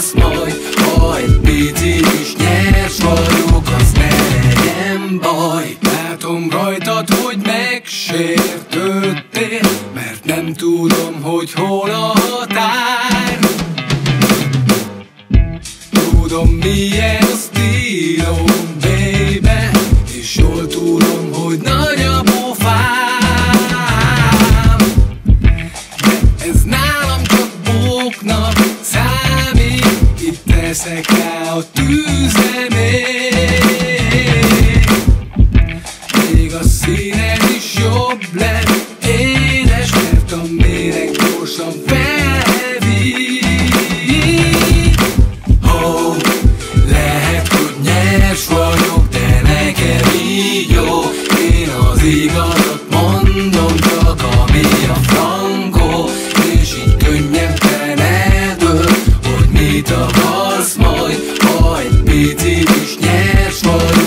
akarsz majd Ha egy picit is nyers vagyok, az legyen baj. Látom rajtad, hogy megsértődtél Mert nem tudom, hogy hol a határ. Tudom milyen a stílom, baby És jól tudom, hogy nagy a pofám. De ez nálam csak bóknak teszek rá a tűzre még Még a színed is jobb lett Édes, mert a méreg gyorsan felvíg Ó, lehet, hogy nyers vagyok, de nekem így jó. Én az igazat mondom, csak ami a frankó És így könnyebben eldől, hogy mit akarsz majd Ha egy picit is nyers vagyok